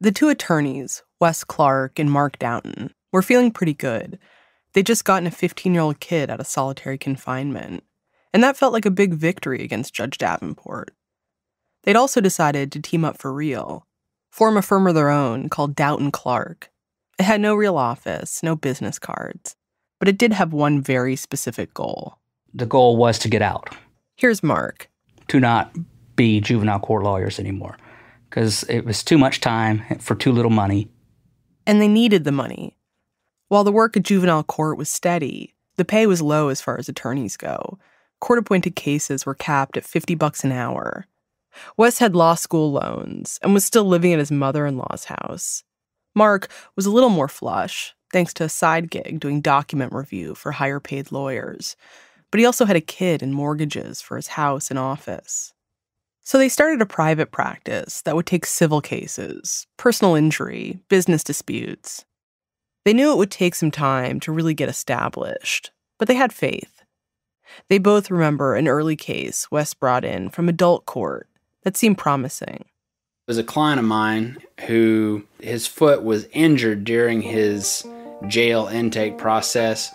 The two attorneys, Wes Clark and Mark Downton, were feeling pretty good. They'd just gotten a 15 year old kid out of solitary confinement, and that felt like a big victory against Judge Davenport. They'd also decided to team up for real, form a firm of their own called Downton Clark. It had no real office, no business cards, but it did have one very specific goal. The goal was to get out, Here's Mark. to not be juvenile court lawyers anymore, because it was too much time for too little money. And they needed the money. While the work at juvenile court was steady, the pay was low as far as attorneys go. Court appointed cases were capped at 50 bucks an hour. Wes had law school loans and was still living at his mother in law's house. Mark was a little more flush, thanks to a side gig doing document review for higher paid lawyers. But he also had a kid and mortgages for his house and office. So they started a private practice that would take civil cases, personal injury, business disputes. They knew it would take some time to really get established, but they had faith. They both remember an early case Wes brought in from adult court that seemed promising. It was a client of mine who his foot was injured during his jail intake process.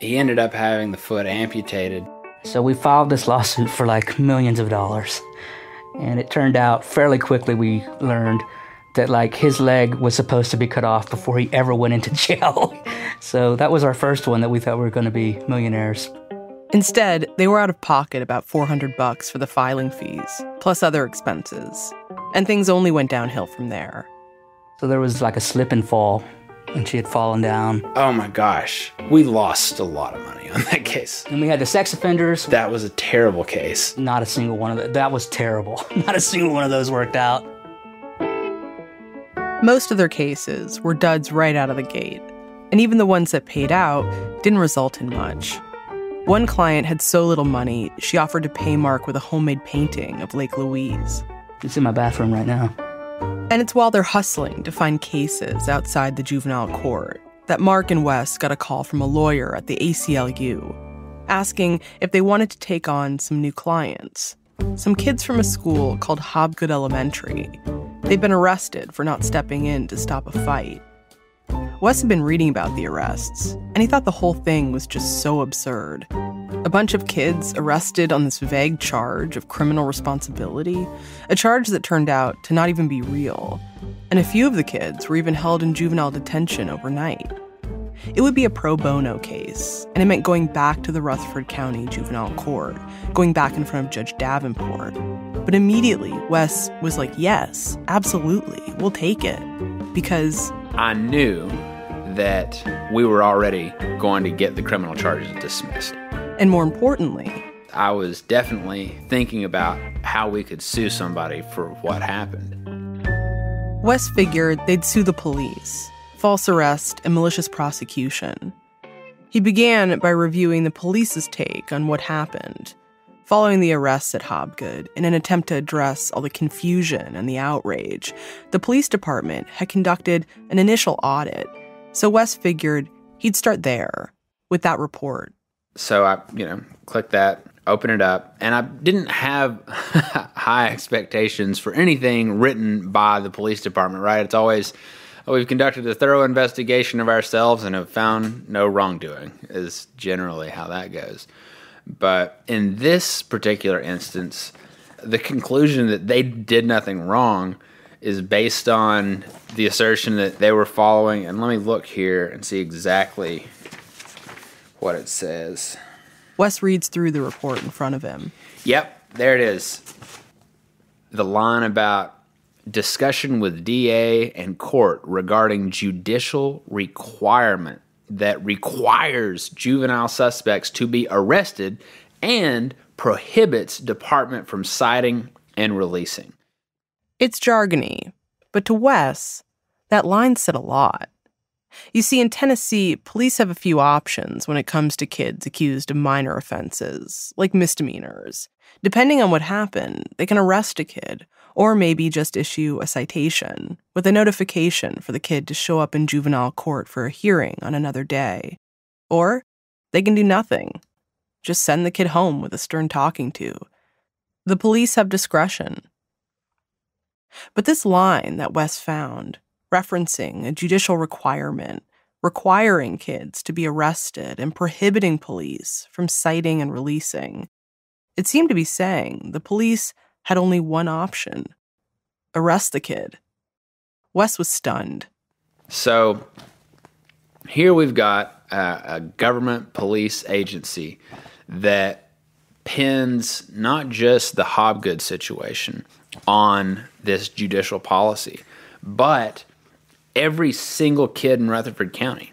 He ended up having the foot amputated. So we filed this lawsuit for like millions of dollars. And it turned out fairly quickly we learned that like his leg was supposed to be cut off before he ever went into jail. so that was our first one that we thought we were going to be millionaires. Instead, they were out of pocket about 400 bucks for the filing fees, plus other expenses. And things only went downhill from there. So there was like a slip and fall and she had fallen down. Oh my gosh, we lost a lot of money on that case. And we had the sex offenders. That was a terrible case. Not a single one of that. That was terrible. Not a single one of those worked out. Most of their cases were duds right out of the gate, and even the ones that paid out didn't result in much. One client had so little money, she offered to pay Mark with a homemade painting of Lake Louise. It's in my bathroom right now. And it's while they're hustling to find cases outside the juvenile court that Mark and Wes got a call from a lawyer at the ACLU asking if they wanted to take on some new clients. Some kids from a school called Hobgood Elementary. They'd been arrested for not stepping in to stop a fight. Wes had been reading about the arrests, and he thought the whole thing was just so absurd. A bunch of kids arrested on this vague charge of criminal responsibility, a charge that turned out to not even be real. And a few of the kids were even held in juvenile detention overnight. It would be a pro bono case, and it meant going back to the Rutherford County Juvenile Court, going back in front of Judge Davenport. But immediately, Wes was like, Yes, absolutely, we'll take it. Because I knew that we were already going to get the criminal charges dismissed. And more importantly, I was definitely thinking about how we could sue somebody for what happened. Wes figured they'd sue the police, false arrest, and malicious prosecution. He began by reviewing the police's take on what happened, following the arrests at Hobgood in an attempt to address all the confusion and the outrage. The police department had conducted an initial audit, so Wes figured he'd start there with that report. So I, you know, click that, open it up, and I didn't have high expectations for anything written by the police department, right? It's always, oh, we've conducted a thorough investigation of ourselves and have found no wrongdoing, is generally how that goes. But in this particular instance, the conclusion that they did nothing wrong is based on the assertion that they were following. And let me look here and see exactly what it says. Wes reads through the report in front of him. Yep, there it is. The line about discussion with DA and court regarding judicial requirement that requires juvenile suspects to be arrested and prohibits department from citing and releasing. It's jargony, but to Wes, that line said a lot. You see, in Tennessee, police have a few options when it comes to kids accused of minor offenses, like misdemeanors. Depending on what happened, they can arrest a kid, or maybe just issue a citation with a notification for the kid to show up in juvenile court for a hearing on another day. Or they can do nothing, just send the kid home with a stern talking to. The police have discretion. But this line that Wes found, referencing a judicial requirement requiring kids to be arrested and prohibiting police from citing and releasing, it seemed to be saying the police had only one option arrest the kid. Wes was stunned. So here we've got a, a government police agency that pins not just the Hobgood situation on this judicial policy, but every single kid in Rutherford County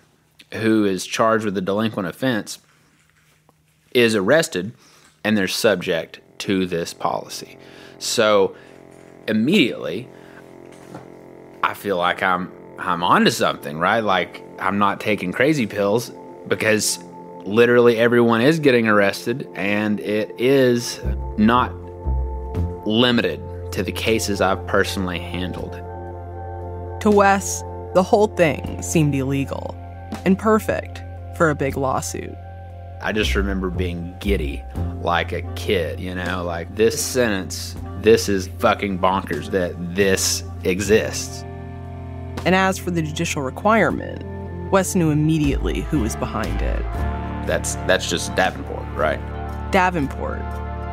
who is charged with a delinquent offense is arrested and they're subject to this policy. So immediately, I feel like I'm I'm onto something, right? Like I'm not taking crazy pills because literally everyone is getting arrested and it is not limited to the cases I've personally handled. To Wes, the whole thing seemed illegal and perfect for a big lawsuit. I just remember being giddy like a kid, you know, like this sentence, this is fucking bonkers that this exists. And as for the judicial requirement, Wes knew immediately who was behind it. That's that's just Davenport, right? Davenport,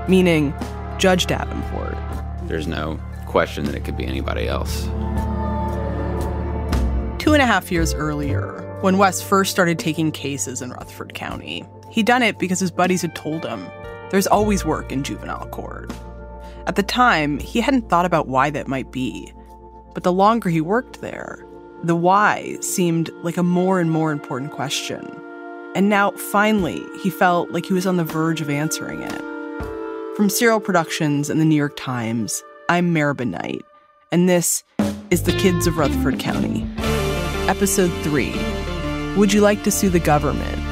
meaning Judge Davenport. There's no question that it could be anybody else. Two and a half years earlier, when Wes first started taking cases in Rutherford County, he'd done it because his buddies had told him there's always work in juvenile court. At the time, he hadn't thought about why that might be. But the longer he worked there, the why seemed like a more and more important question. And now, finally, he felt like he was on the verge of answering it. From Serial Productions and the New York Times, I'm Meribah Knight, and this is The Kids of Rutherford County. Episode 3 Would You Like to Sue the Government?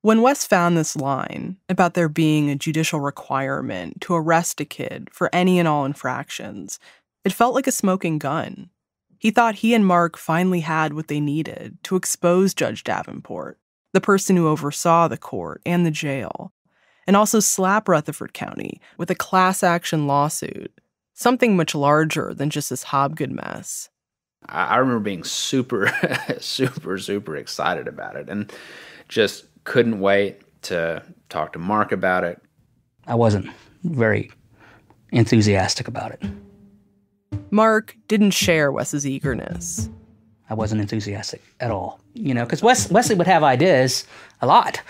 When Wes found this line about there being a judicial requirement to arrest a kid for any and all infractions, it felt like a smoking gun. He thought he and Mark finally had what they needed to expose Judge Davenport, the person who oversaw the court and the jail, and also slap Rutherford County with a class action lawsuit, something much larger than just this Hobgood mess. I remember being super, super, super excited about it and just couldn't wait to talk to Mark about it. I wasn't very enthusiastic about it. Mark didn't share Wes's eagerness. I wasn't enthusiastic at all. You know, because Wes, Wesley would have ideas a lot,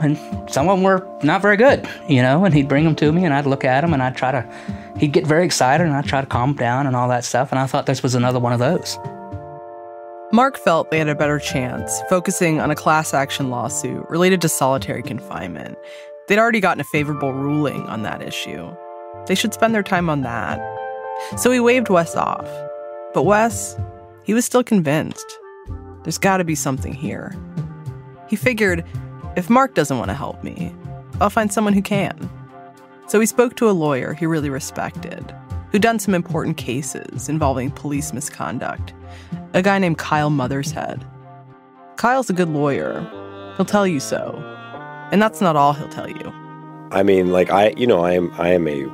and some of them were not very good. You know, and he'd bring them to me, and I'd look at them, and I'd try to. He'd get very excited, and I'd try to calm him down and all that stuff. And I thought this was another one of those. Mark felt they had a better chance focusing on a class action lawsuit related to solitary confinement. They'd already gotten a favorable ruling on that issue. They should spend their time on that. So he waved Wes off. But Wes, he was still convinced. There's got to be something here. He figured if Mark doesn't want to help me, I'll find someone who can. So he spoke to a lawyer he really respected, who'd done some important cases involving police misconduct a guy named Kyle Mothershead. Kyle's a good lawyer. He'll tell you so. And that's not all he'll tell you. I mean, like I, you know, I am, I am a,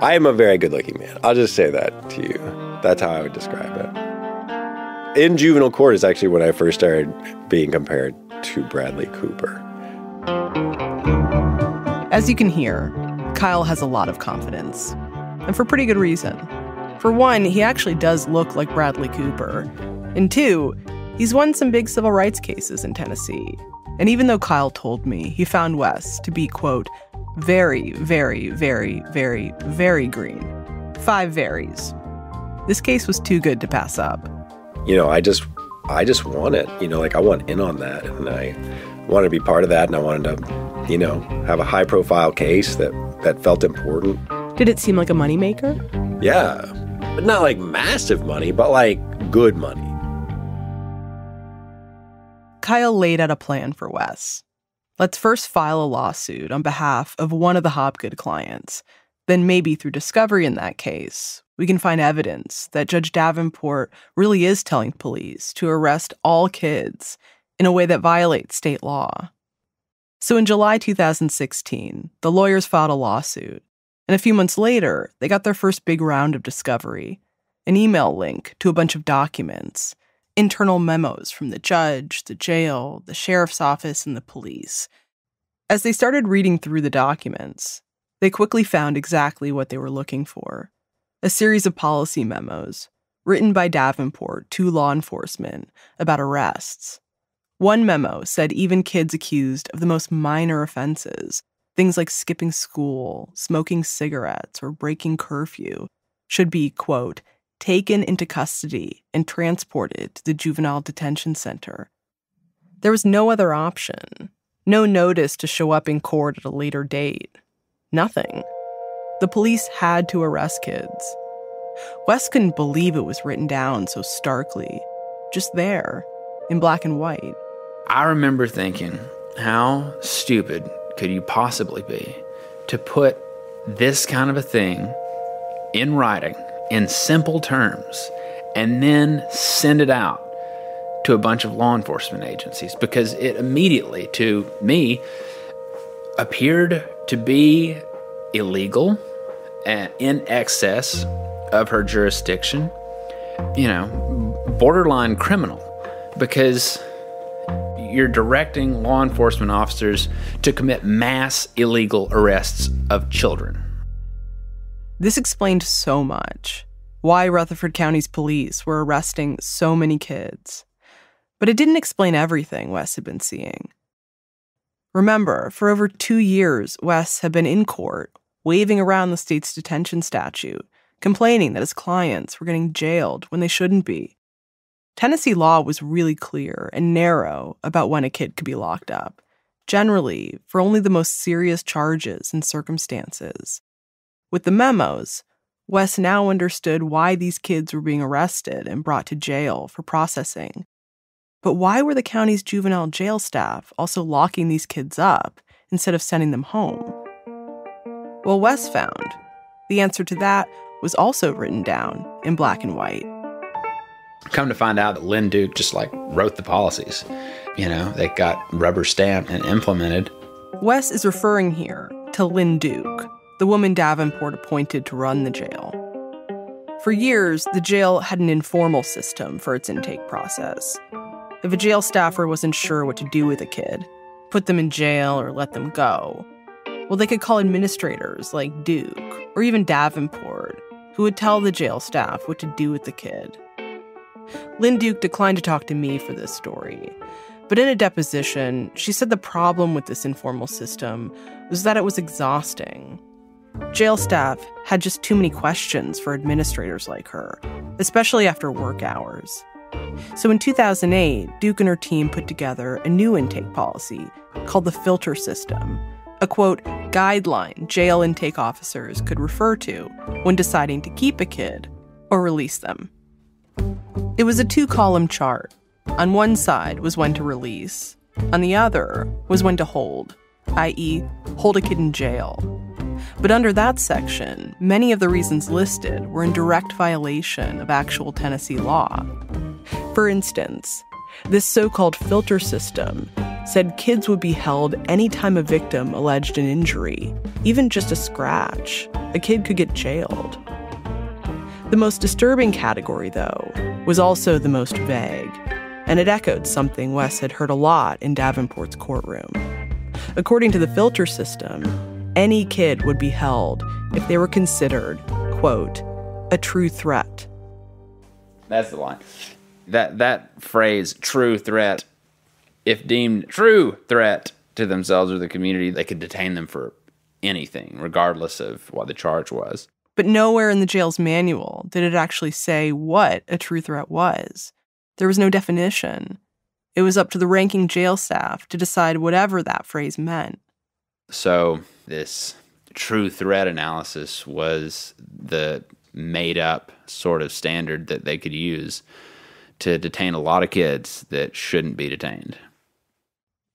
I am a very good-looking man. I'll just say that to you. That's how I would describe it. In juvenile court is actually when I first started being compared to Bradley Cooper. As you can hear, Kyle has a lot of confidence, and for pretty good reason. For one, he actually does look like Bradley Cooper. And two, he's won some big civil rights cases in Tennessee. And even though Kyle told me he found Wes to be, quote, very, very, very, very, very green, five varies, this case was too good to pass up. You know, I just, I just want it. You know, like I want in on that, and I wanted to be part of that, and I wanted to, you know, have a high-profile case that that felt important. Did it seem like a moneymaker? Yeah, but not like massive money, but like good money. Kyle laid out a plan for Wes. Let's first file a lawsuit on behalf of one of the Hobgood clients. Then, maybe through discovery in that case, we can find evidence that Judge Davenport really is telling police to arrest all kids in a way that violates state law. So in July 2016, the lawyers filed a lawsuit, and a few months later, they got their first big round of discovery an email link to a bunch of documents, internal memos from the judge, the jail, the sheriff's office, and the police. As they started reading through the documents, they quickly found exactly what they were looking for a series of policy memos written by Davenport to law enforcement about arrests. One memo said even kids accused of the most minor offenses, things like skipping school, smoking cigarettes, or breaking curfew, should be, quote, taken into custody and transported to the juvenile detention center. There was no other option, no notice to show up in court at a later date. Nothing. The police had to arrest kids. Wes couldn't believe it was written down so starkly, just there, in black and white. I remember thinking, how stupid could you possibly be to put this kind of a thing in writing in simple terms and then send it out to a bunch of law enforcement agencies? Because it immediately, to me, appeared to be illegal and in excess of her jurisdiction, you know, borderline criminal, because you're directing law enforcement officers to commit mass illegal arrests of children. This explained so much why Rutherford County's police were arresting so many kids. But it didn't explain everything Wes had been seeing. Remember, for over two years, Wes had been in court waving around the state's detention statute, complaining that his clients were getting jailed when they shouldn't be. Tennessee law was really clear and narrow about when a kid could be locked up, generally for only the most serious charges and circumstances. With the memos, Wes now understood why these kids were being arrested and brought to jail for processing. But why were the county's juvenile jail staff also locking these kids up instead of sending them home? Well, Wes found the answer to that was also written down in black and white. Come to find out that Lynn Duke just like wrote the policies. You know, they got rubber stamped and implemented. Wes is referring here to Lynn Duke, the woman Davenport appointed to run the jail. For years, the jail had an informal system for its intake process. If a jail staffer wasn't sure what to do with a kid, put them in jail or let them go, well, they could call administrators like Duke or even Davenport, who would tell the jail staff what to do with the kid. Lynn Duke declined to talk to me for this story, but in a deposition, she said the problem with this informal system was that it was exhausting. Jail staff had just too many questions for administrators like her, especially after work hours. So in 2008, Duke and her team put together a new intake policy called the filter system, a quote, guideline jail intake officers could refer to when deciding to keep a kid or release them. It was a two column chart. On one side was when to release, on the other was when to hold, i.e., hold a kid in jail. But under that section, many of the reasons listed were in direct violation of actual Tennessee law. For instance, this so called filter system said kids would be held anytime a victim alleged an injury, even just a scratch. A kid could get jailed. The most disturbing category, though, was also the most vague, and it echoed something Wes had heard a lot in Davenport's courtroom. According to the filter system, any kid would be held if they were considered, quote, a true threat. That's the line. That that phrase, true threat, if deemed true threat to themselves or the community, they could detain them for anything, regardless of what the charge was. But nowhere in the jail's manual did it actually say what a true threat was. There was no definition. It was up to the ranking jail staff to decide whatever that phrase meant. So, this true threat analysis was the made up sort of standard that they could use to detain a lot of kids that shouldn't be detained.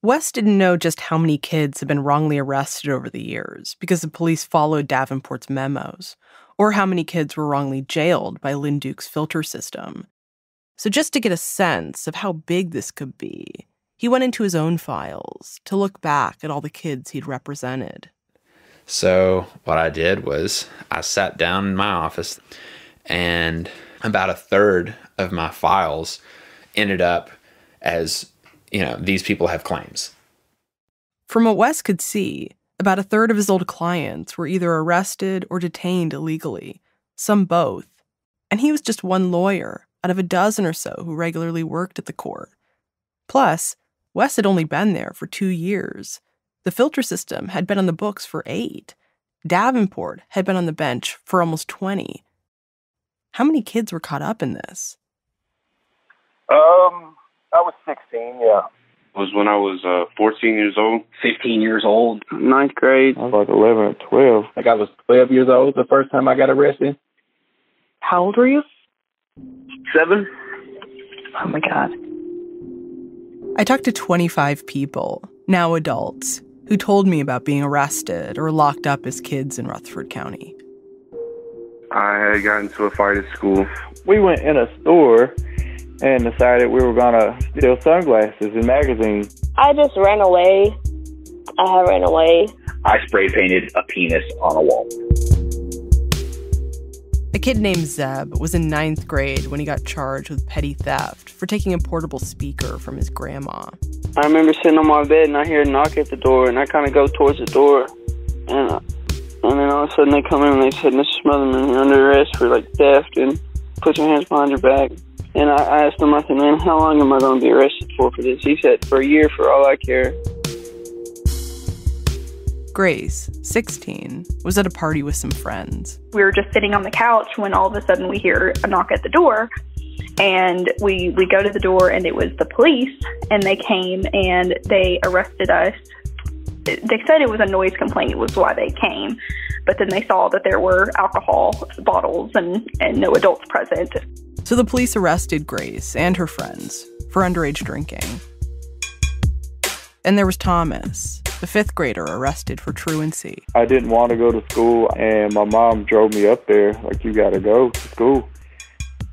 Wes didn't know just how many kids had been wrongly arrested over the years because the police followed Davenport's memos, or how many kids were wrongly jailed by Lynn Duke's filter system. So, just to get a sense of how big this could be, he went into his own files to look back at all the kids he'd represented. So, what I did was I sat down in my office, and about a third of my files ended up as, you know, these people have claims. From what Wes could see, about a third of his old clients were either arrested or detained illegally, some both. And he was just one lawyer out of a dozen or so who regularly worked at the court. Plus, Wes had only been there for two years. The filter system had been on the books for eight. Davenport had been on the bench for almost 20. How many kids were caught up in this? Um, I was 16, yeah. was when I was uh, 14 years old. 15 years old. Ninth grade. I was like 11 or 12. Like I was 12 years old the first time I got arrested. How old were you? Seven. Oh my God. I talked to 25 people, now adults, who told me about being arrested or locked up as kids in Rutherford County. I had gotten into a fight at school. We went in a store and decided we were going to steal sunglasses and magazines. I just ran away. I ran away. I spray painted a penis on a wall. A kid named Zeb was in ninth grade when he got charged with petty theft for taking a portable speaker from his grandma. I remember sitting on my bed and I hear a knock at the door, and I kind of go towards the door, and uh, and then all of a sudden they come in and they said, "Mr. Smotherman, you're under arrest for like theft and put your hands behind your back." And I, I asked him, I said, "Man, how long am I going to be arrested for for this?" He said, "For a year, for all I care." Grace, 16, was at a party with some friends. We were just sitting on the couch when all of a sudden we hear a knock at the door. And we, we go to the door, and it was the police, and they came and they arrested us. They said it was a noise complaint, it was why they came. But then they saw that there were alcohol bottles and, and no adults present. So the police arrested Grace and her friends for underage drinking. And there was Thomas, the fifth grader arrested for truancy. I didn't want to go to school, and my mom drove me up there, like, you got to go to school.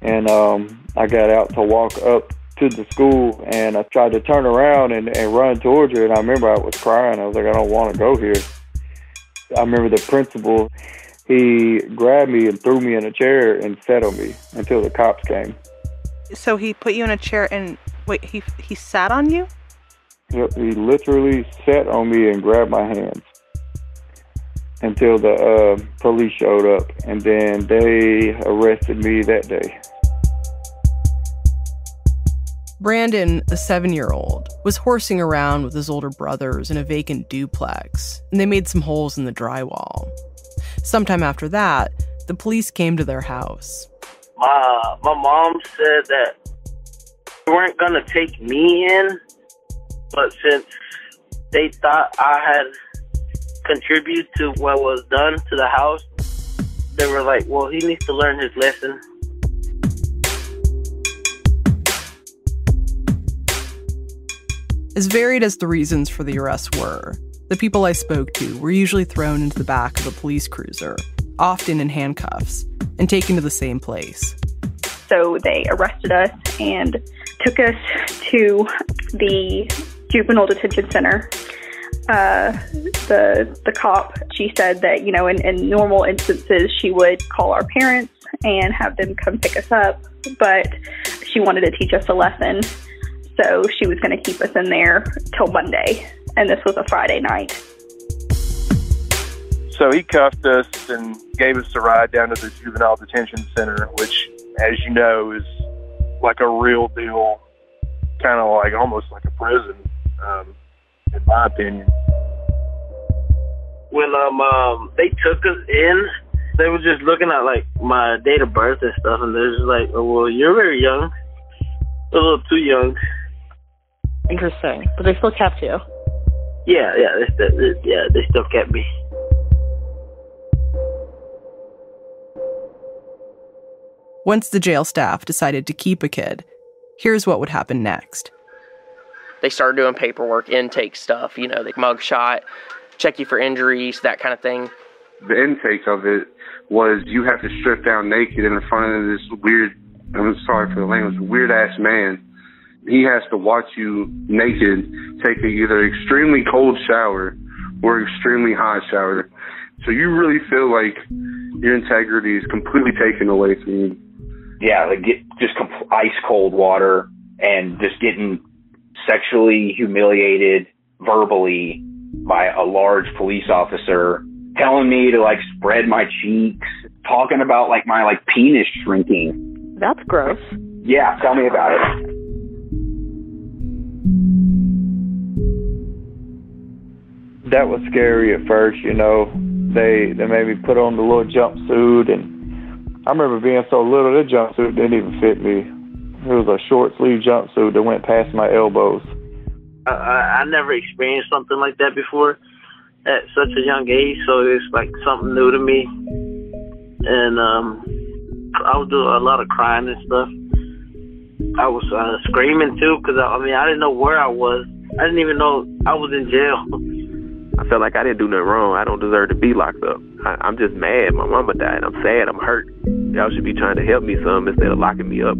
And um, I got out to walk up to the school, and I tried to turn around and, and run towards her, and I remember I was crying. I was like, I don't want to go here. I remember the principal, he grabbed me and threw me in a chair and sat on me until the cops came. So he put you in a chair and wait, he he sat on you? Yep, he literally sat on me and grabbed my hands until the uh, police showed up, and then they arrested me that day. Brandon, the seven year old, was horsing around with his older brothers in a vacant duplex, and they made some holes in the drywall. Sometime after that, the police came to their house. My, my mom said that they weren't going to take me in, but since they thought I had contributed to what was done to the house, they were like, well, he needs to learn his lesson. As varied as the reasons for the arrests were, the people I spoke to were usually thrown into the back of a police cruiser, often in handcuffs, and taken to the same place. So they arrested us and took us to the juvenile detention center. Uh, the the cop she said that you know in, in normal instances she would call our parents and have them come pick us up, but she wanted to teach us a lesson, so she was going to keep us in there till Monday, and this was a Friday night. So he cuffed us and gave us a ride down to the juvenile detention center, which, as you know, is like a real deal, kind of like almost like a prison, um, in my opinion. When um, um they took us in, they were just looking at like my date of birth and stuff, and they're just like, oh, "Well, you're very young, a little too young." Interesting, but they still kept you. Yeah, yeah, they still, they, yeah, they still kept me. Once the jail staff decided to keep a kid, here's what would happen next. they started doing paperwork, intake stuff, you know, the mug shot, check you for injuries, that kind of thing. The intake of it was you have to strip down naked in front of this weird, I'm sorry for the language, weird ass man. He has to watch you naked take a either extremely cold shower or extremely hot shower. So you really feel like your integrity is completely taken away from you. Yeah, like get just com- ice cold water and just getting sexually humiliated verbally by a large police officer telling me to like spread my cheeks, talking about like my like penis shrinking. That's gross. Yeah, tell me about it. That was scary at first, you know. They they made me put on the little jumpsuit and I remember being so little the jumpsuit didn't even fit me. It was a short sleeve jumpsuit that went past my elbows. I, I, never experienced something like that before at such a young age, so it's like something new to me. And um, I was doing a lot of crying and stuff. I was uh, screaming too, because I, I mean I didn't know where I was. I didn't even know I was in jail. I felt like I didn't do nothing wrong. I don't deserve to be locked up. I, I'm just mad. My mama died. I'm sad. I'm hurt. Y'all should be trying to help me some instead of locking me up.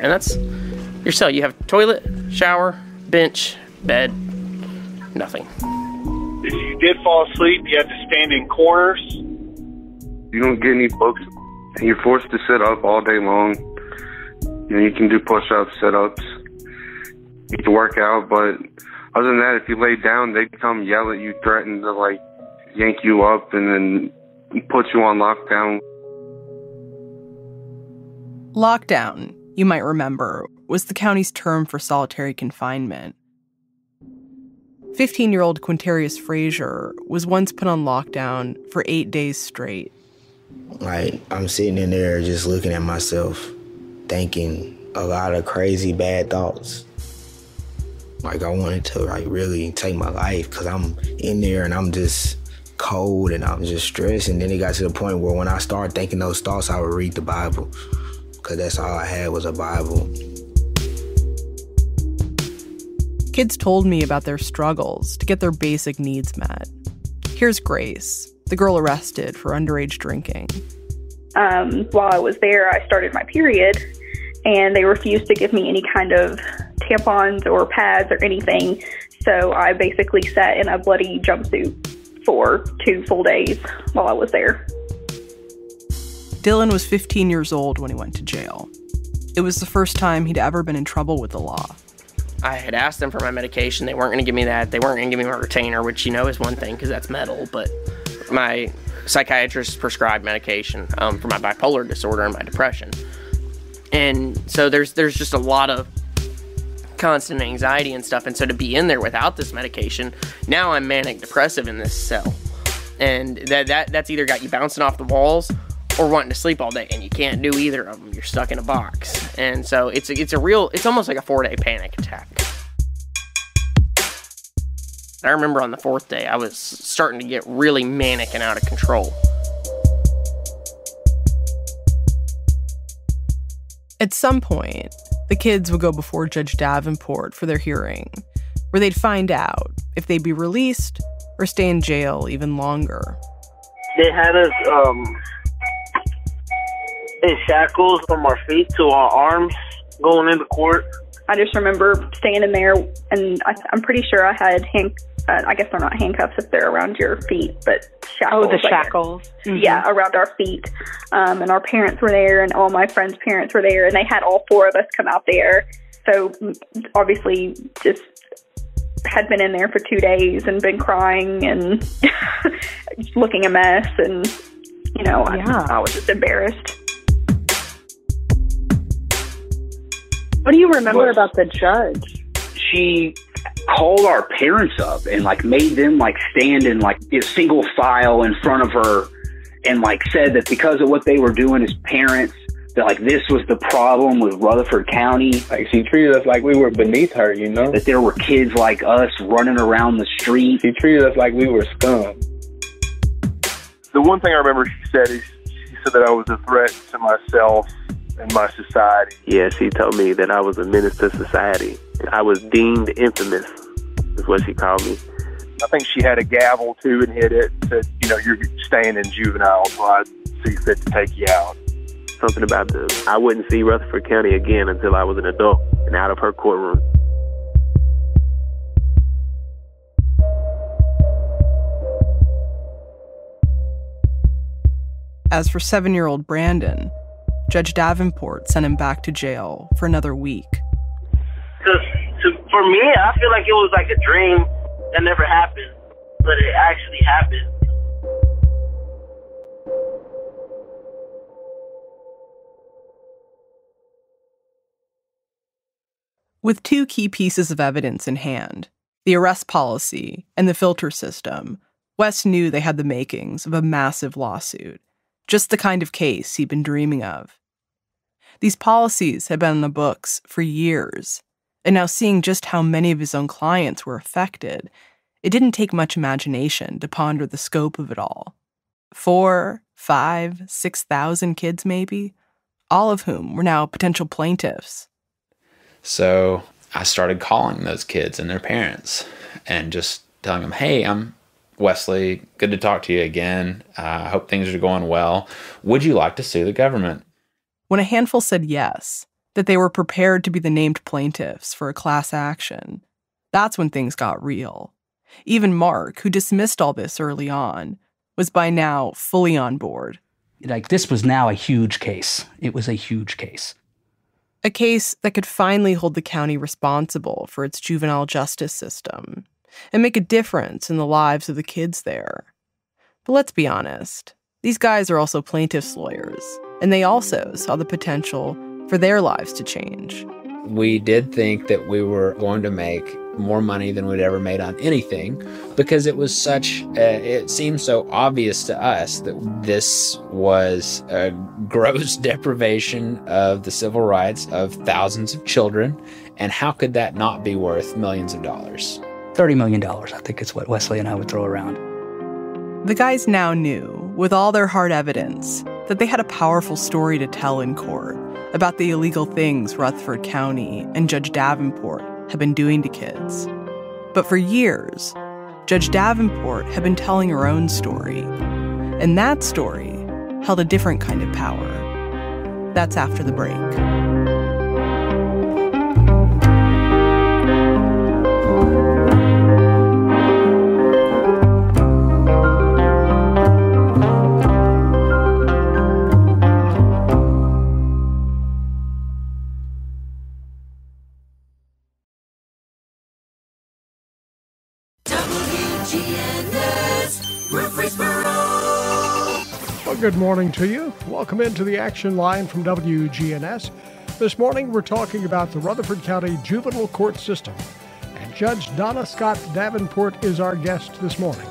And that's your cell. You have toilet, shower, bench, bed, nothing. If you did fall asleep, you had to stand in corners. You don't get any books. And you're forced to sit up all day long. You know, you can do push-ups, sit-ups. You can work out, but other than that, if you lay down, they come yell at you, threaten to like yank you up, and then put you on lockdown. Lockdown, you might remember, was the county's term for solitary confinement. 15 year old Quintarius Frazier was once put on lockdown for eight days straight. Like, I'm sitting in there just looking at myself, thinking a lot of crazy bad thoughts. Like, I wanted to, like, really take my life because I'm in there and I'm just cold and I'm just stressed. And then it got to the point where when I started thinking those thoughts, I would read the Bible because that's all I had was a Bible. Kids told me about their struggles to get their basic needs met. Here's Grace, the girl arrested for underage drinking. Um, while I was there, I started my period, and they refused to give me any kind of tampons or pads or anything. So I basically sat in a bloody jumpsuit for two full days while I was there. Dylan was 15 years old when he went to jail. It was the first time he'd ever been in trouble with the law. I had asked them for my medication. They weren't going to give me that. They weren't going to give me my retainer, which you know is one thing because that's metal. But my psychiatrist prescribed medication um, for my bipolar disorder and my depression. And so there's there's just a lot of constant anxiety and stuff. And so to be in there without this medication, now I'm manic depressive in this cell, and that that that's either got you bouncing off the walls or wanting to sleep all day, and you can't do either of them. You're stuck in a box, and so it's it's a real it's almost like a four day panic attack. I remember on the fourth day, I was starting to get really manic and out of control. At some point, the kids would go before Judge Davenport for their hearing, where they'd find out if they'd be released or stay in jail even longer. They had us um, in shackles from our feet to our arms going into court. I just remember standing there, and I, I'm pretty sure I had hand. Uh, I guess they're not handcuffs if they're around your feet, but shackles. Oh, the I guess. shackles. Mhm. Yeah, around our feet. Um, and our parents were there, and all my friends' parents were there, and they had all four of us come out there. So obviously, just had been in there for two days and been crying and looking a mess, and you know, I, I was just embarrassed. What do you remember about the judge? She called our parents up and like made them like stand in like a single file in front of her and like said that because of what they were doing as parents that like this was the problem with Rutherford County. Like she treated us like we were beneath her, you know? That there were kids like us running around the street. She treated us like we were scum. The one thing I remember she said is she said that I was a threat to myself and my society. Yeah, she told me that I was a menace to society. I was deemed infamous, is what she called me. I think she had a gavel too and hit it. Said, you know, you're staying in juvenile, so I see fit to take you out. Something about the I wouldn't see Rutherford County again until I was an adult and out of her courtroom. As for seven year old Brandon, Judge Davenport sent him back to jail for another week. For me, I feel like it was like a dream that never happened, but it actually happened. With two key pieces of evidence in hand the arrest policy and the filter system Wes knew they had the makings of a massive lawsuit, just the kind of case he'd been dreaming of. These policies had been on the books for years, and now seeing just how many of his own clients were affected, it didn't take much imagination to ponder the scope of it all. Four, five, six thousand kids, maybe, all of whom were now potential plaintiffs. So I started calling those kids and their parents and just telling them, hey, I'm Wesley. Good to talk to you again. Uh, I hope things are going well. Would you like to sue the government? When a handful said yes, that they were prepared to be the named plaintiffs for a class action, that's when things got real. Even Mark, who dismissed all this early on, was by now fully on board. Like, this was now a huge case. It was a huge case. A case that could finally hold the county responsible for its juvenile justice system and make a difference in the lives of the kids there. But let's be honest, these guys are also plaintiffs' lawyers, and they also saw the potential for their lives to change. We did think that we were going to make more money than we'd ever made on anything because it was such, it seemed so obvious to us that this was a gross deprivation of the civil rights of thousands of children. And how could that not be worth millions of dollars? $30 million, I think is what Wesley and I would throw around. The guys now knew, with all their hard evidence, that they had a powerful story to tell in court about the illegal things Rutherford County and Judge Davenport had been doing to kids. But for years, Judge Davenport had been telling her own story, and that story held a different kind of power. That's after the break. Good morning to you. Welcome into the action line from WGNS. This morning we're talking about the Rutherford County Juvenile Court System. And Judge Donna Scott Davenport is our guest this morning.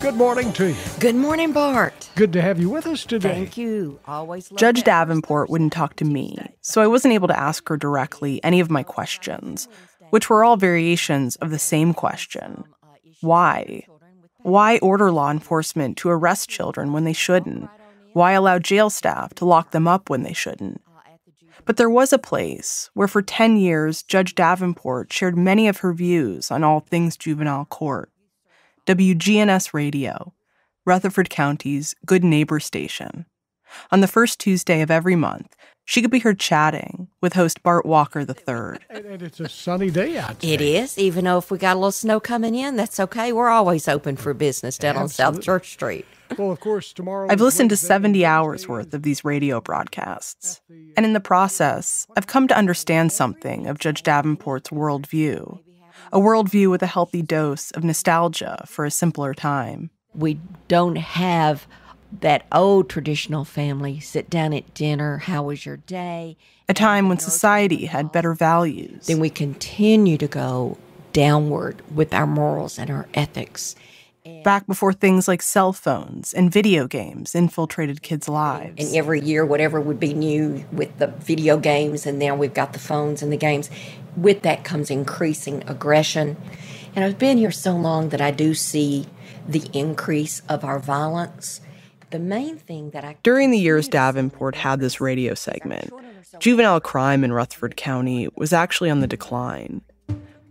Good morning to you. Good morning, Bart. Good to have you with us today. Thank you. Always love Judge that. Davenport wouldn't talk to me, so I wasn't able to ask her directly any of my questions, which were all variations of the same question Why? Why order law enforcement to arrest children when they shouldn't? Why allow jail staff to lock them up when they shouldn't? But there was a place where for 10 years Judge Davenport shared many of her views on all things juvenile court. WGNS Radio, Rutherford County's Good Neighbor station. On the first Tuesday of every month, she could be heard chatting with host Bart Walker III. And, and it's a sunny day out It is, even though if we got a little snow coming in, that's okay. We're always open for business down on South Church Street. Well, of course, tomorrow. I've listened to 70 hours worth of these radio broadcasts, and in the uh, process, I've come to understand something of Judge Davenport's worldview. A worldview with a healthy dose of nostalgia for a simpler time. We don't have that old traditional family sit down at dinner. How was your day? A time when society had better values. Then we continue to go downward with our morals and our ethics. Back before things like cell phones and video games infiltrated kids' lives. And every year, whatever would be new with the video games, and now we've got the phones and the games. With that comes increasing aggression. And I've been here so long that I do see the increase of our violence. The main thing that I During the years Davenport had this radio segment, juvenile crime in Rutherford County was actually on the decline.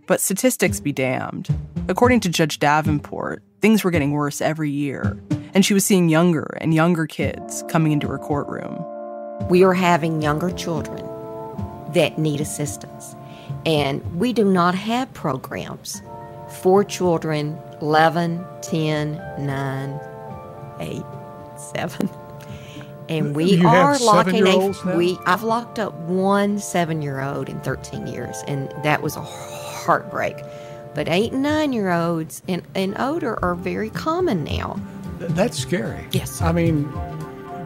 But statistics be damned. According to Judge Davenport, things were getting worse every year, and she was seeing younger and younger kids coming into her courtroom. we are having younger children that need assistance. And we do not have programs for children 11, 10, 9, 8, 7. And we You have are locking a now? we I've locked up one 7-year-old in 13 years and that was a heartbreak. But 8 and 9-year-olds and, and older are very common now. That's scary. Yes. I mean,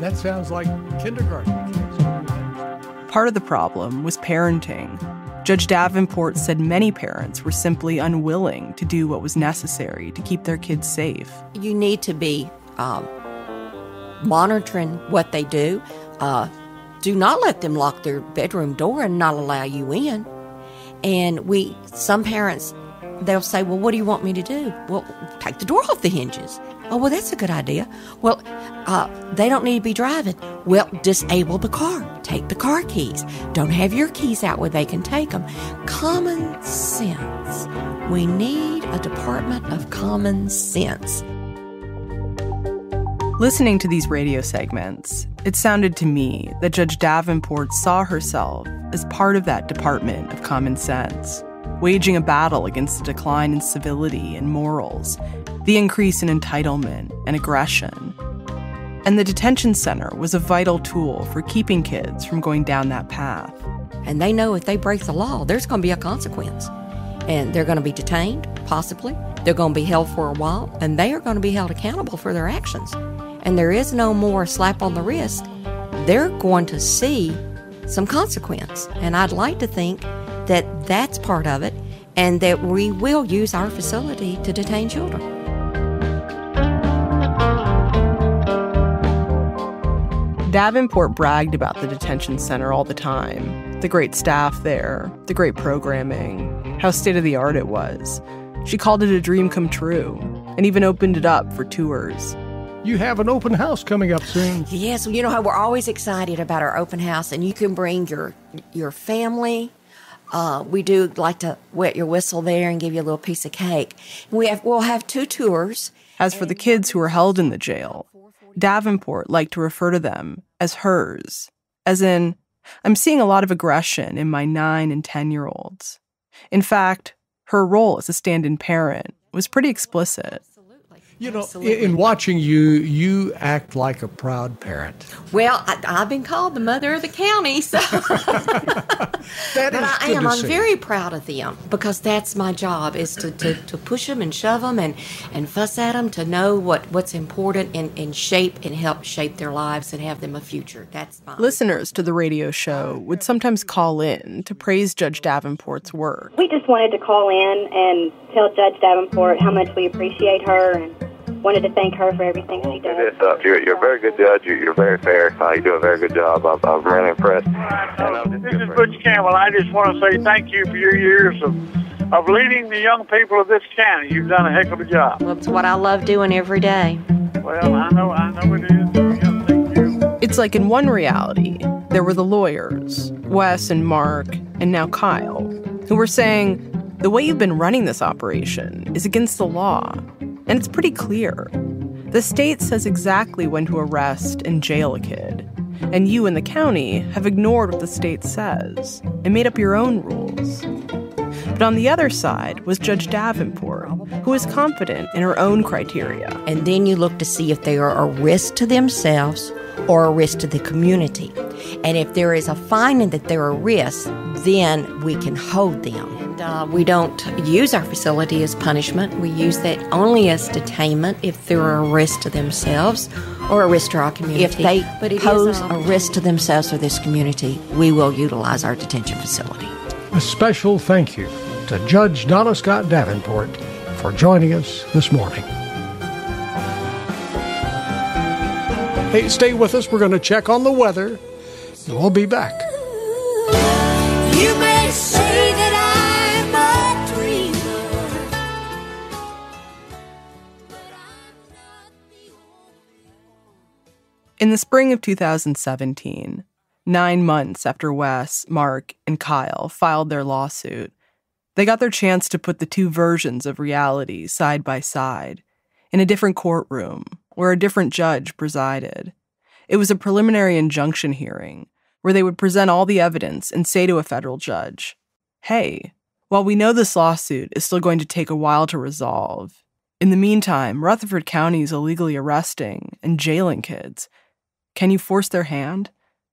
that sounds like kindergarten. Part of the problem was parenting. Judge Davenport said many parents were simply unwilling to do what was necessary to keep their kids safe. you need to be um, monitoring what they do. Uh, do not let them lock their bedroom door and not allow you in. And we, some parents, they'll say, "Well, what do you want me to do?" Well, take the door off the hinges. Oh, well, that's a good idea. Well, uh, they don't need to be driving. Well, disable the car. Take the car keys. Don't have your keys out where they can take them. Common sense. We need a department of common sense. Listening to these radio segments, it sounded to me that Judge Davenport saw herself as part of that department of common sense, waging a battle against the decline in civility and morals, the increase in entitlement and aggression. And the detention center was a vital tool for keeping kids from going down that path. And they know if they break the law, there's going to be a consequence. And they're going to be detained, possibly. They're going to be held for a while, and they are going to be held accountable for their actions. And there is no more slap on the wrist. They're going to see some consequence. And I'd like to think that that's part of it, and that we will use our facility to detain children. Davenport bragged about the detention center all the time the great staff there, the great programming, how state of the art it was. She called it a dream come true and even opened it up for tours. You have an open house coming up soon. Yes, you know how we're always excited about our open house, and you can bring your your family. Uh, we do like to wet your whistle there and give you a little piece of cake. We have we'll have two tours. As for the kids who were held in the jail, Davenport liked to refer to them as hers, as in, I'm seeing a lot of aggression in my nine and 10 year olds. In fact, her role as a stand in parent was pretty explicit. You know, in, in watching you, you act like a proud parent. Well, I, I've been called the mother of the county, so That but is I good am. to I'm see. very proud of them because that's my job is to, to, to push them and shove them and, and fuss at them to know what, what's important and, and shape and help shape their lives and have them a future. That's my Listeners to the radio show would sometimes call in to praise Judge Davenport's work. We just wanted to call in and tell Judge Davenport how much we appreciate her and wanted to thank her for everything she does. It is, you're, you're a very good judge. You're, you're very fair. Uh, you do a very good job. I'm, I'm really impressed. And, uh, This is Butch Campbell. I just want to say thank you for your years of, of leading the young people of this county. You've done a heck of a job. Well, it's what I love doing every day. Well, I know, I know it is. Thank you. It's like in one reality, there were the lawyers, Wes and Mark, and now Kyle, who were saying, the way you've been running this operation is against the law. And it's pretty clear. The state says exactly when to arrest and jail a kid. And you in the county have ignored what the state says and made up your own rules. But on the other side was Judge Davenport, who was confident in her own criteria. And then you look to see if they are a risk to themselves or a risk to the community. And if there is a finding that they're a risk, then we can hold them. And uh, we don't use our facility as punishment. We use that only as detainment if they're a risk to themselves or a risk to our community. If they But pose a risk to themselves or this community, we will utilize our detention facility. A special thank you to Judge Donna Scott Davenport for joining us this morning. Hey, stay with us. We're going to check on the weather. and We'll be back. You may say that I'm a dreamer. In the spring of 2017, nine months after Wes, Mark, and Kyle filed their lawsuit, they got their chance to put the two versions of reality side by side in a different courtroom where a different judge presided. It was a preliminary injunction hearing where they would present all the evidence and say to a federal judge, Hey, while we know this lawsuit is still going to take a while to resolve, in the meantime, Rutherford County is illegally arresting and jailing kids. Can you force their hand?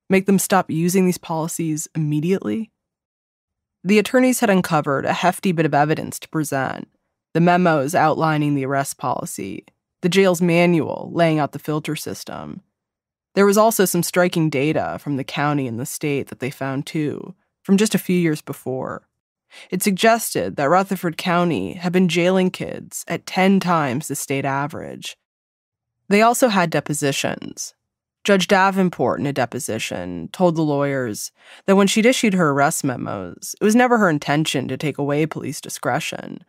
Make them stop using these policies immediately? The attorneys had uncovered a hefty bit of evidence to present the memos outlining the arrest policy, the jail's manual laying out the filter system. There was also some striking data from the county and the state that they found too, from just a few years before. It suggested that Rutherford County had been jailing kids at 10 times the state average. They also had depositions. Judge Davenport, in a deposition, told the lawyers that when she'd issued her arrest memos, it was never her intention to take away police discretion.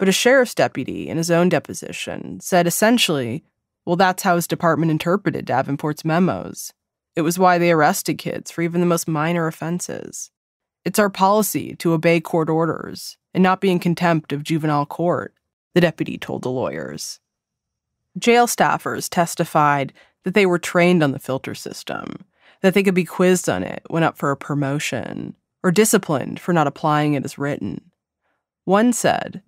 But a sheriff's deputy, in his own deposition, said essentially, well, that's how his department interpreted Davenport's memos. It was why they arrested kids for even the most minor offenses. It's our policy to obey court orders and not be in contempt of juvenile court, the deputy told the lawyers. Jail staffers testified that they were trained on the filter system, that they could be quizzed on it when up for a promotion, or disciplined for not applying it as written. One said,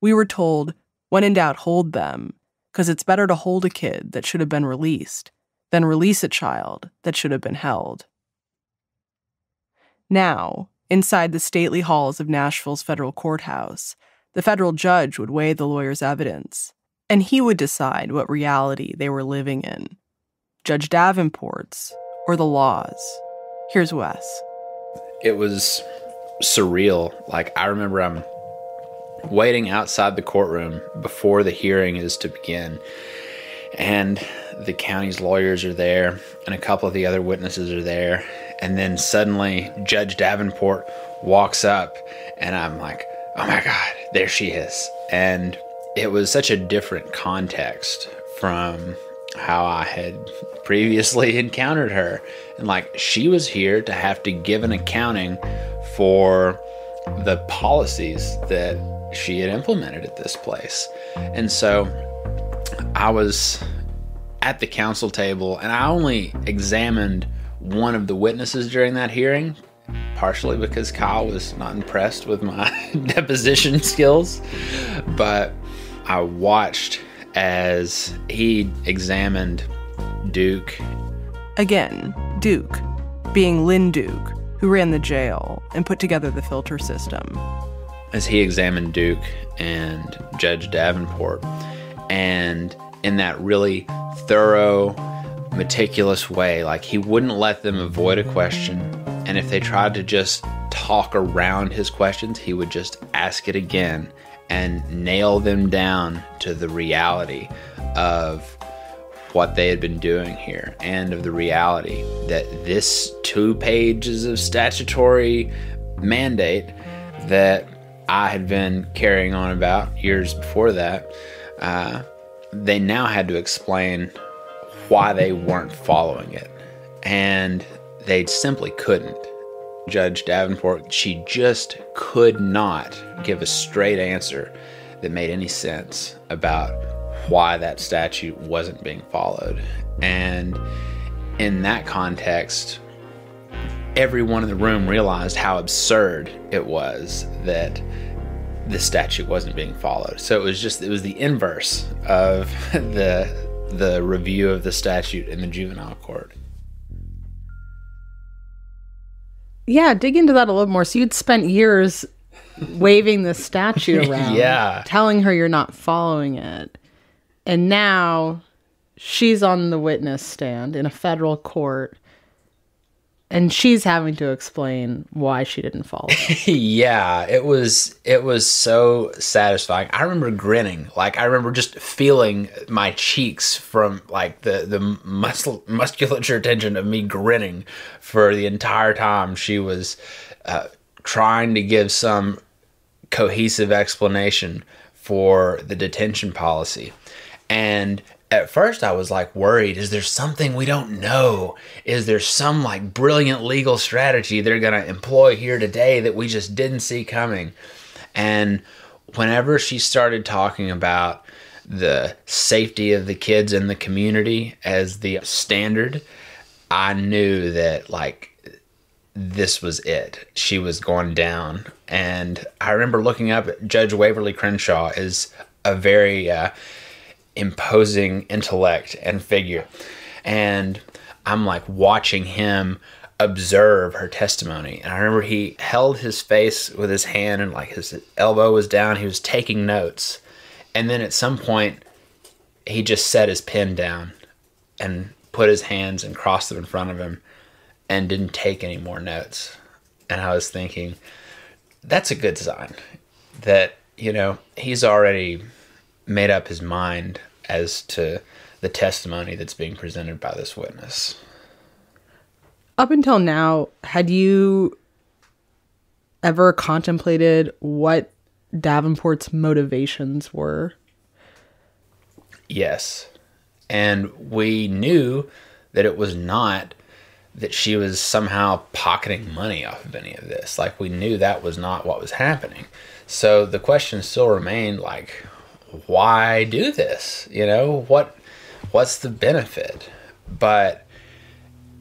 We were told, when in doubt, hold them, because it's better to hold a kid that should have been released than release a child that should have been held. Now, inside the stately halls of Nashville's federal courthouse, the federal judge would weigh the lawyer's evidence, and he would decide what reality they were living in Judge Davenport's or the law's. Here's Wes. It was surreal. Like, I remember I'm waiting outside the courtroom before the hearing is to begin, and the county's lawyers are there, and a couple of the other witnesses are there. And then suddenly, Judge Davenport walks up, and I'm like, oh my God, there she is. And it was such a different context from how I had previously encountered her. And like, she was here to have to give an accounting for the policies that she had implemented at this place. And so I was at the counsel table and I only examined one of the witnesses during that hearing, partially because Kyle was not impressed with my deposition skills. But I watched as he examined Duke. Again, Duke, being Lynn Duke, who ran the jail and put together the filter system. As he examined Duke and Judge Davenport, and in that really thorough, meticulous way, like he wouldn't let them avoid a question. And if they tried to just talk around his questions, he would just ask it again and nail them down to the reality of what they had been doing here and of the reality that this two pages of statutory mandate that I had been carrying on about years before that, uh, they now had to explain why they weren't following it. And they simply couldn't. Judge Davenport, she just could not give a straight answer that made any sense about why that statute wasn't being followed. And in that context, everyone in the room realized how absurd it was that the statute wasn't being followed. So it was just it was the inverse of the the review of the statute in the juvenile court. Yeah, dig into that a little more. So you'd spent years waving this statue around, Yeah. telling her you're not following it. And now she's on the witness stand in a federal court and she's having to explain why she didn't it. yeah, it was it was so satisfying. I remember grinning. Like I remember just feeling my cheeks from like the the muscle musculature tension of me grinning for the entire time she was uh, trying to give some cohesive explanation for the detention policy. And at first I was like worried is there something we don't know? Is there some like brilliant legal strategy they're going to employ here today that we just didn't see coming? And whenever she started talking about the safety of the kids in the community as the standard, I knew that like this was it. She was going down. And I remember looking up Judge Waverly Crenshaw is a very uh, imposing intellect and figure. And I'm like watching him observe her testimony. And I remember he held his face with his hand and like his elbow was down. He was taking notes. And then at some point, he just set his pen down and put his hands and crossed them in front of him and didn't take any more notes. And I was thinking, that's a good sign that, you know, he's already made up his mind as to the testimony that's being presented by this witness. Up until now, had you ever contemplated what Davenport's motivations were? Yes. And we knew that it was not that she was somehow pocketing money off of any of this. Like we knew that was not what was happening. So the question still remained like why do this? You know, what what's the benefit? But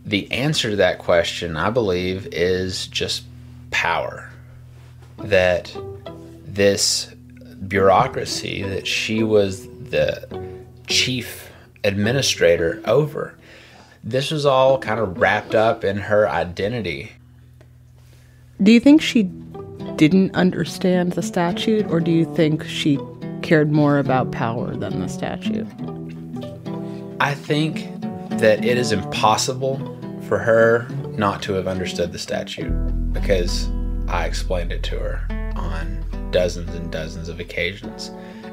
the answer to that question, I believe, is just power. That this bureaucracy that she was the chief administrator over, this was all kind of wrapped up in her identity. Do you think she didn't understand the statute, or do you think she cared more about power than the statute? I think that it is impossible for her not to have understood the statute because I explained it to her on dozens and dozens of occasions.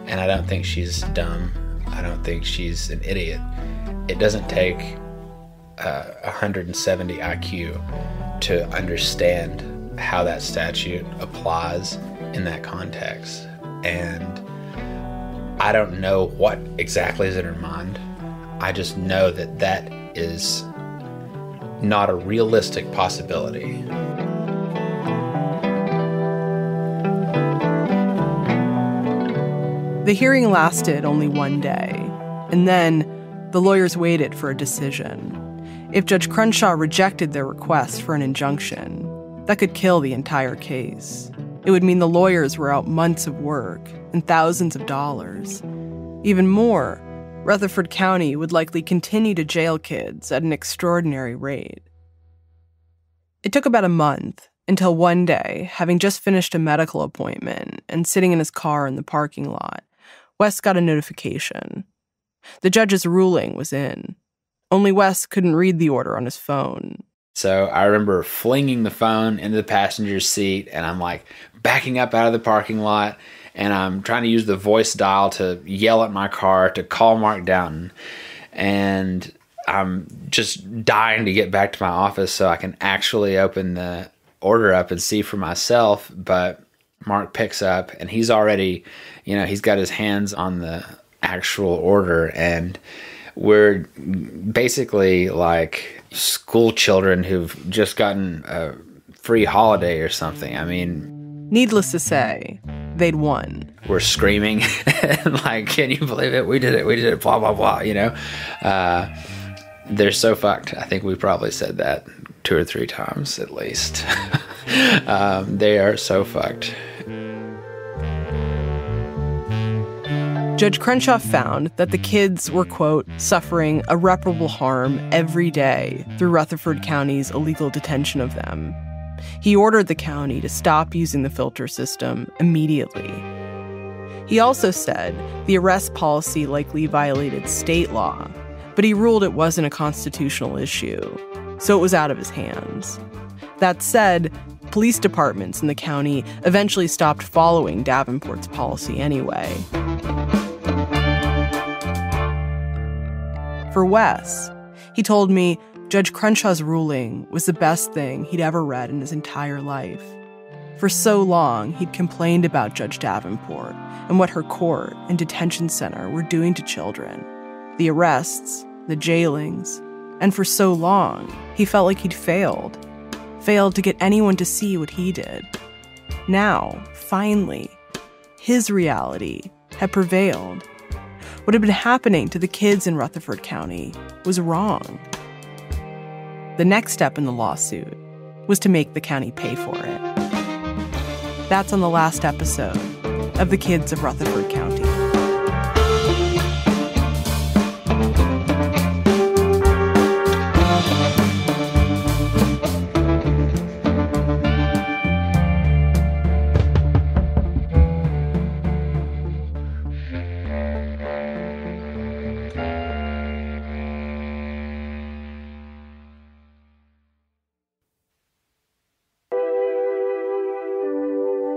And I don't think she's dumb. I don't think she's an idiot. It doesn't take uh, 170 IQ to understand how that statute applies in that context. And I don't know what exactly is in her mind. I just know that that is not a realistic possibility. The hearing lasted only one day, and then the lawyers waited for a decision. If Judge Crenshaw rejected their request for an injunction, that could kill the entire case. It would mean the lawyers were out months of work and thousands of dollars. Even more, Rutherford County would likely continue to jail kids at an extraordinary rate. It took about a month until one day, having just finished a medical appointment and sitting in his car in the parking lot, Wes got a notification. The judge's ruling was in. Only Wes couldn't read the order on his phone. So I remember flinging the phone into the passenger seat and I'm like backing up out of the parking lot and I'm trying to use the voice dial to yell at my car to call Mark Downton. And I'm just dying to get back to my office so I can actually open the order up and see for myself. But Mark picks up and he's already, you know, he's got his hands on the actual order and we're basically like school children who've just gotten a free holiday or something. I mean, Needless to say, they'd won. we're screaming like, can you believe it? We did it. We did it. Blah blah blah. You know, uh, they're so fucked. I think we probably said that two or three times at least. um, they are so fucked. Judge Crenshaw found that the kids were, quote, suffering irreparable harm every day through Rutherford County's illegal detention of them. He ordered the county to stop using the filter system immediately. He also said the arrest policy likely violated state law, but he ruled it wasn't a constitutional issue, so it was out of his hands. That said, police departments in the county eventually stopped following Davenport's policy anyway. For Wes, he told me Judge Crenshaw's ruling was the best thing he'd ever read in his entire life. For so long, he'd complained about Judge Davenport and what her court and detention center were doing to children. the arrests, the jailings, and for so long, he felt like he'd failed. Failed to get anyone to see what he did. Now, finally, his reality had prevailed. What had been happening to the kids in Rutherford County was wrong. The next step in the lawsuit was to make the county pay for it. That's on the last episode of The Kids of Rutherford County.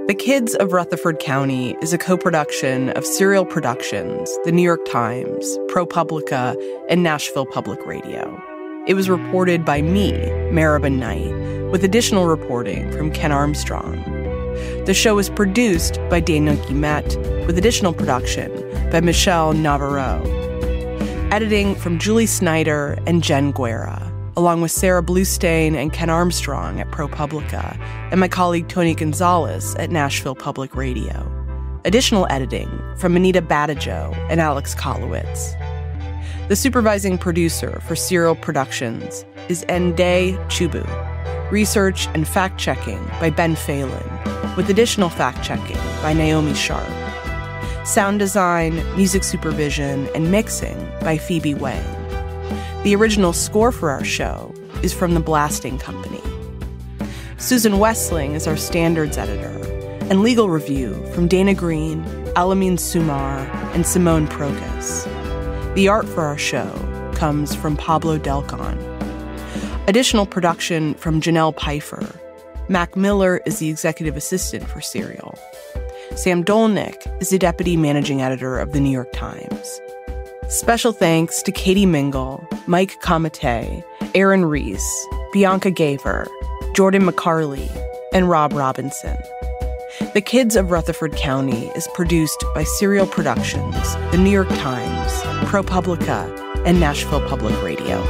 The Kids of Rutherford County is a co production of Serial Productions, The New York Times, ProPublica, and Nashville Public Radio. It was reported by me, Meribah Knight, with additional reporting from Ken Armstrong. The show was produced by Daniel Guillemette, with additional production by Michelle Navarro. Editing from Julie Snyder and Jen Guerra along with Sarah Blustain and Ken Armstrong at ProPublica, and my colleague Tony Gonzalez at Nashville Public Radio. Additional editing from Anita Badejo and Alex Kolowitz. The supervising producer for Serial Productions is Nde Chubu. Research and fact checking by Ben Phelan, with additional fact checking by Naomi Sharp. Sound design, music supervision, and mixing by Phoebe Wang. The original score for our show is from The Blasting Company. Susan Wessling is our standards editor, and legal review from Dana Green, Al-Amyn Sumar, and Simone Procas. The art for our show comes from Pablo Delcan. Additional production from Janelle Pfeiffer. Mac Miller is the executive assistant for Serial. Sam Dolnick is the deputy managing editor of the New York Times. Special thanks to Katie Mingle, Mike Kamate, Aaron Reese, Bianca Gaver, Jordan McCarley, and Rob Robinson. The Kids of Rutherford County is produced by Serial Productions, The New York Times, ProPublica, and Nashville Public Radio.